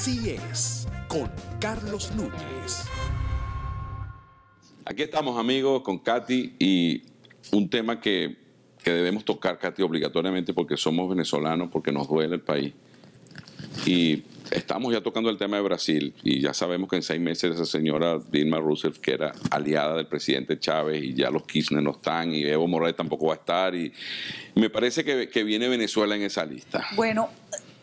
Así es, con Carlos Núñez. Aquí estamos amigos con Katy y un tema que, que debemos tocar, Katy, obligatoriamente porque somos venezolanos, porque nos duele el país. Y estamos ya tocando el tema de Brasil y ya sabemos que en seis meses esa señora Dilma Rousseff, que era aliada del presidente Chávez y ya los Kirchner no están y Evo Morales tampoco va a estar y me parece que, que viene Venezuela en esa lista. Bueno,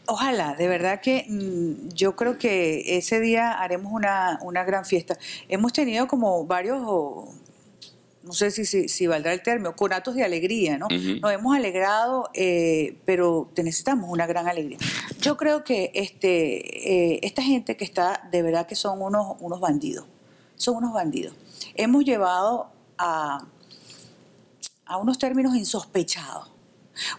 Ojalá, de verdad que mm, yo creo que ese día haremos una, una gran fiesta. Hemos tenido como varios, no sé si, si, si valdrá el término, conatos de alegría, ¿no? Nos hemos alegrado, eh, pero te necesitamos una gran alegría. Yo creo que este, eh, esta gente que está, de verdad que son unos, unos bandidos, son unos bandidos. Hemos llevado a, a unos términos insospechados.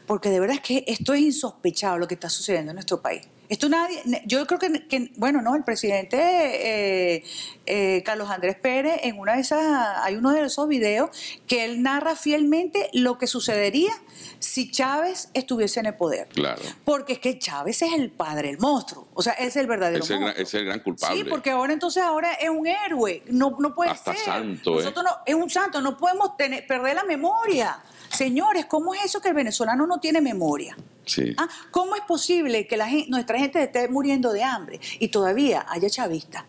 Porque de verdad es que esto es insospechado lo que está sucediendo en nuestro país. Esto nadie, yo creo que, que, bueno, no, el presidente eh, eh, Carlos Andrés Pérez, en una de esas, hay uno de esos videos que él narra fielmente lo que sucedería si Chávez estuviese en el poder. Claro. Porque es que Chávez es el padre, el monstruo. O sea, es el verdadero Es el, gran, monstruo. es el gran culpable. Sí, porque ahora entonces ahora es un héroe. No, no puede Hasta ser. santo, ¿eh? Nosotros no, es un santo, no podemos tener, perder la memoria. Señores, ¿cómo es eso que el venezolano no tiene memoria? Sí. Ah, ¿Cómo es posible que la gen- nuestra gente esté muriendo de hambre y todavía haya chavistas?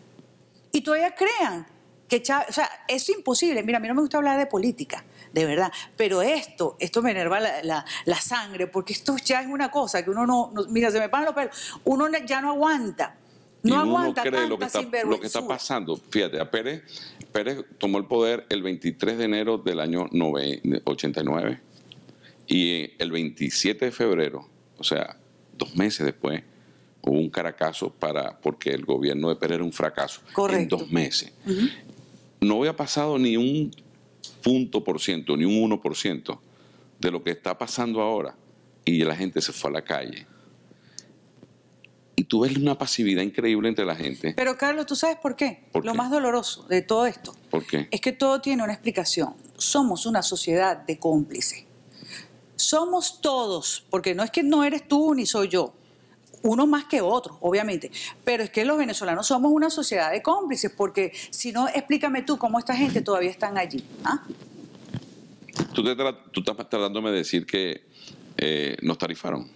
Y todavía crean que Chávez, o sea, es imposible. Mira, a mí no me gusta hablar de política, de verdad, pero esto, esto me enerva la, la- la sangre, porque esto ya es una cosa que uno no, no- mira, se me paran los pelos, uno ya no aguanta, no y uno aguanta cree lo que, tanta está, lo que está pasando. Fíjate, a Pérez, Pérez tomó el poder el 23 de enero del año nove- 89 y el 27 de febrero, o sea, dos meses después, hubo un caracazo para, porque el gobierno de Pérez era un fracaso en Correcto. dos meses. No había pasado ni un punto por ciento, ni un 1% de lo que está pasando ahora y la gente se fue a la calle. Y tú ves una pasividad increíble entre la gente. Pero Carlos, ¿tú sabes por qué? ¿Por Lo qué? más doloroso de todo esto ¿Por qué? es que todo tiene una explicación. Somos una sociedad de cómplices. Somos todos, porque no es que no eres tú ni soy yo, unos más que otros, obviamente, pero es que los venezolanos somos una sociedad de cómplices, porque si no, explícame tú cómo esta gente todavía están allí. ¿ah? Tú, te tú estás tratándome de decir que eh, nos tarifaron.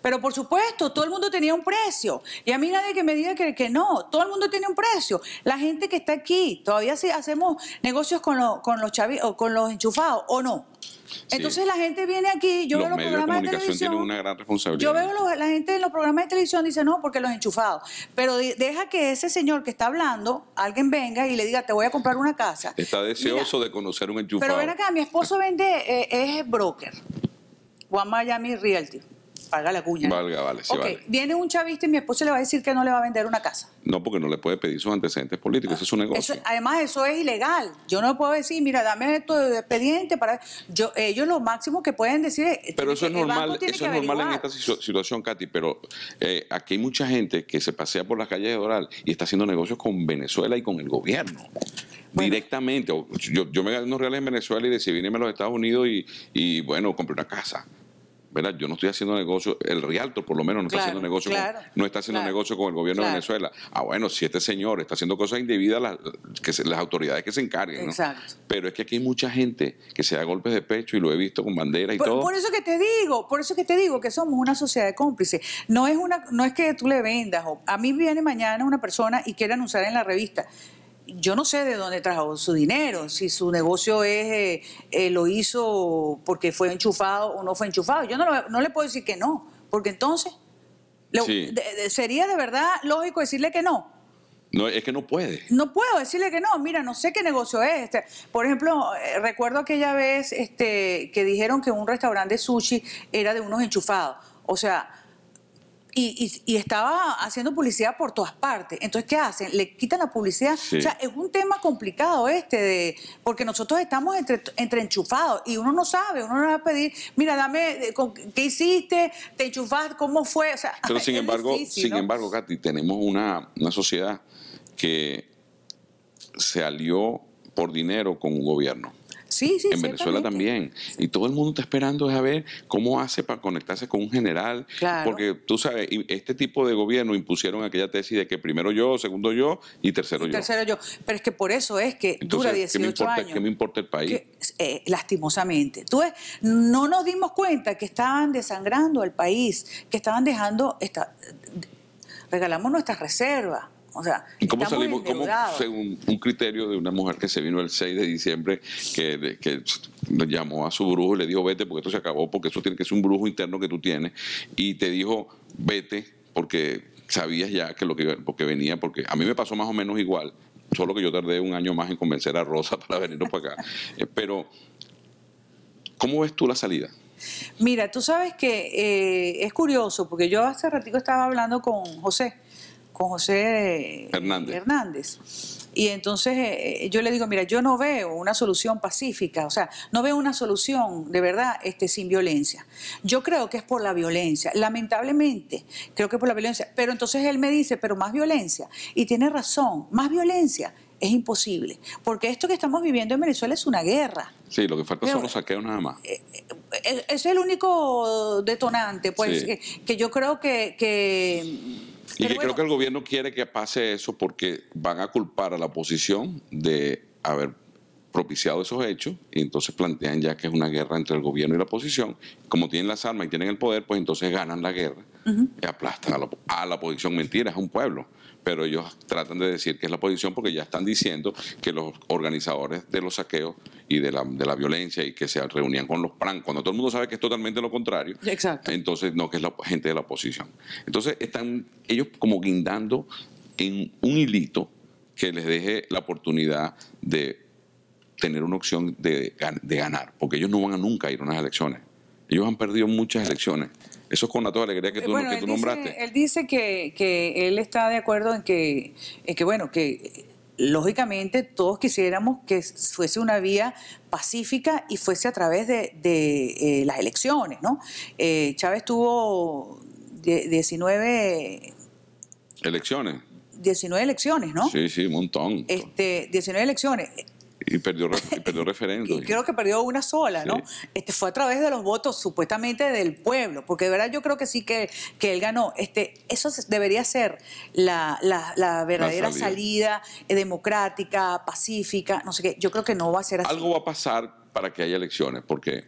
Pero por supuesto, todo el mundo tenía un precio. Y a mí nadie que me diga que, que no, todo el mundo tiene un precio. La gente que está aquí, todavía sí hacemos negocios con, los con, los chavi- o con los enchufados, ¿o no? Entonces la gente viene aquí, yo los veo los medios de programas de, comunicación televisión. tienen una gran responsabilidad. Yo veo los- la gente en los programas de televisión dice no, porque los enchufados. Pero deja que ese señor que está hablando, alguien venga y le diga, te voy a comprar una casa. Está deseoso Mira, de conocer un enchufado. Pero ven acá, mi esposo vende, eh, es broker. One Miami Realty. Paga la cuña. Valga, vale, sí ok, vale. viene un chavista y mi esposo le va a decir que no le va a vender una casa. No, porque no le puede pedir sus antecedentes políticos. Ese es su negocio. Eso, además, eso es ilegal. Yo no puedo decir, mira, dame esto de expediente para. Yo, ellos lo máximo que pueden decir es. Pero eso es normal, eso es normal en esta situ- situación, Katy. Pero eh, aquí hay mucha gente que se pasea por las calles de Doral y está haciendo negocios con Venezuela y con el gobierno. Bueno. Directamente. Yo, yo me gané unos reales en Venezuela y decidí venirme a los Estados Unidos y, y, bueno, compré una casa. ¿Verdad? Yo no estoy haciendo negocio, el Rialto por lo menos no está haciendo negocio claro, con, no está haciendo claro, negocio con el gobierno de Venezuela. Ah, bueno, si este señor está haciendo cosas indebidas, las, que se- las autoridades que se encarguen. ¿no? Exacto. Pero es que aquí hay mucha gente que se da golpes de pecho y lo he visto con banderas y Por, todo. por eso que te digo, por eso que te digo que somos una sociedad de cómplices. No es una, no es que tú le vendas. o- a mí viene mañana una persona y quiere anunciar en la revista. Yo no sé de dónde trajo su dinero, si su negocio es eh, eh, lo hizo porque fue enchufado o no fue enchufado. Yo no, lo- no le puedo decir que no, porque entonces le- Sí. de- de- sería de verdad lógico decirle que no. No, es que no puede. No puedo decirle que no, mira, no sé qué negocio es este. Por ejemplo, eh, recuerdo aquella vez este, que dijeron que un restaurante de sushi era de unos enchufados. O sea, y, y- y estaba haciendo publicidad por todas partes. Entonces, ¿qué hacen? Le quitan la publicidad. Sí. O sea, es un tema complicado este, de, porque nosotros estamos entre, entre enchufados y uno no sabe, uno no va a pedir, mira, dame, eh, ¿qué hiciste? ¿Te enchufaste? ¿Cómo fue? O sea, Pero sin embargo, difícil, sin ¿no? embargo, Katy, tenemos una, una sociedad que se alió por dinero con un gobierno. Sí, sí, En Venezuela también. Y todo el mundo está esperando a ver cómo hace para conectarse con un general. Claro. Porque tú sabes, este tipo de gobierno impusieron aquella tesis de que primero yo, segundo yo y tercero Y yo. tercero yo. Pero es que por eso es que Entonces, dura ¿qué 18 me importa, años. ¿qué me importa el país? que, eh, lastimosamente. Tú ves, no nos dimos cuenta que estaban desangrando al país, que estaban dejando, esta, regalamos nuestras reservas. O sea, ¿Y cómo salimos? ¿Cómo, endeudados. según un criterio de una mujer que se vino el 6 de diciembre, que, que llamó a su brujo y le dijo, vete porque esto se acabó, porque eso tiene que ser un brujo interno que tú tienes, y te dijo, vete porque sabías ya que lo que porque venía, porque a mí me pasó más o menos igual, solo que yo tardé un año más en convencer a Rosa para venirnos para acá. Eh, Pero, ¿cómo ves tú la salida? Mira, tú sabes que eh, es curioso, porque yo hace ratico estaba hablando con José, con José Hernández. Hernández. Y entonces eh, yo le digo, mira, yo no veo una solución pacífica, o sea, no veo una solución de verdad este, sin violencia. Yo creo que es por la violencia, lamentablemente, creo que es por la violencia. Pero entonces él me dice, pero más violencia. Y tiene razón, más violencia es imposible, porque esto que estamos viviendo en Venezuela es una guerra. Sí, lo que falta Pero- son los saqueos nada más. Es es el único detonante, pues, Sí. que, que yo creo que... que Y pero que bueno, creo que el gobierno quiere que pase eso porque van a culpar a la oposición de haber propiciado esos hechos y entonces plantean ya que es una guerra entre el gobierno y la oposición. Como tienen las armas y tienen el poder, pues entonces ganan la guerra y aplastan a la, a la oposición. Mentira, es un pueblo. Pero ellos tratan de decir que es la oposición porque ya están diciendo que los organizadores de los saqueos y de la, de la violencia y que se reunían con los PRAN, cuando todo el mundo sabe que es totalmente lo contrario, Exacto. entonces no, que es la gente de la oposición. Entonces están ellos como guindando en un hilito que les deje la oportunidad de tener una opción de, gan- de ganar, porque ellos no van a nunca ir a unas elecciones. Ellos han perdido muchas elecciones. Eso es con la toda alegría que tú, bueno, que él tú dice, nombraste. él dice que, que él está de acuerdo en que, en que, bueno, que eh, lógicamente todos quisiéramos que fuese una vía pacífica y fuese a través de, de, eh, las elecciones, ¿no? Eh, Chávez tuvo die- 19, Elecciones. 19 elecciones, ¿no? Sí, sí, un montón. Este, 19 elecciones. Y perdió, y perdió Y referéndum. creo que perdió una sola, ¿no? Este fue a través de los votos supuestamente del pueblo, porque de verdad yo creo que sí que, que él ganó. Este, eso debería ser la, la- la verdadera salida. salida, eh, democrática, pacífica, no sé qué. Yo creo que no va a ser así. Algo va a pasar para que haya elecciones, porque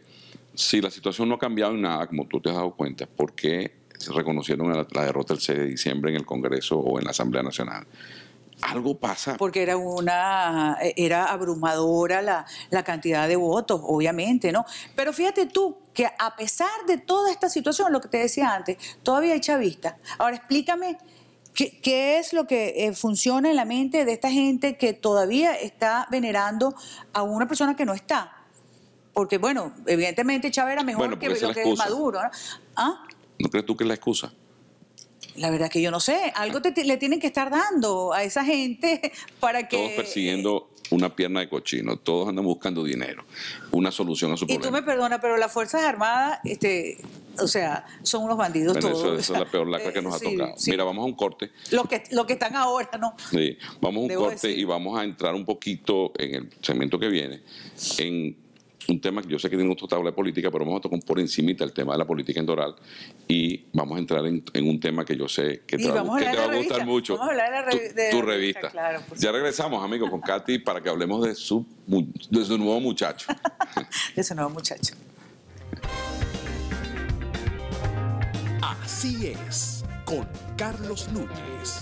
si la situación no ha cambiado en nada, como tú te has dado cuenta, ¿por qué se reconocieron la, la derrota el 6 de diciembre en el Congreso o en la Asamblea Nacional? Algo pasa. Porque era una, era abrumadora la, la cantidad de votos, obviamente, ¿no? Pero fíjate tú que a pesar de toda esta situación, lo que te decía antes, todavía hay chavistas. Ahora explícame qué, qué es lo que eh, funciona en la mente de esta gente que todavía está venerando a una persona que no está. Porque, bueno, evidentemente Chávez era mejor Bueno, que lo es que. Maduro. ¿no? ¿Ah? ¿No crees tú que es la excusa? La verdad que yo no sé. Algo te- le tienen que estar dando a esa gente para que... Todos persiguiendo una pierna de cochino, todos andan buscando dinero, una solución a su Y tú me problema. perdonas, pero las Fuerzas Armadas, este, o sea, son unos bandidos Bueno, eso, todos. eso es la peor lacra que nos ha tocado. sí. Mira, vamos a un corte. Lo que, lo que están ahora, ¿no? Sí, vamos a un Debo corte decir. y vamos a entrar un poquito en el segmento que viene en un tema que yo sé que tiene otro tabla de política, pero vamos a tocar por encimita el tema de la política endoral y vamos a entrar en, en un tema que yo sé que te va, a que hablar te va de a la gustar revista. mucho. Vamos a hablar de la tu, de tu revista. revista, claro, por ya regresamos, amigos, con Katy para que hablemos de su, de su nuevo muchacho. De ese nuevo muchacho. Así es, con Carlos Núñez.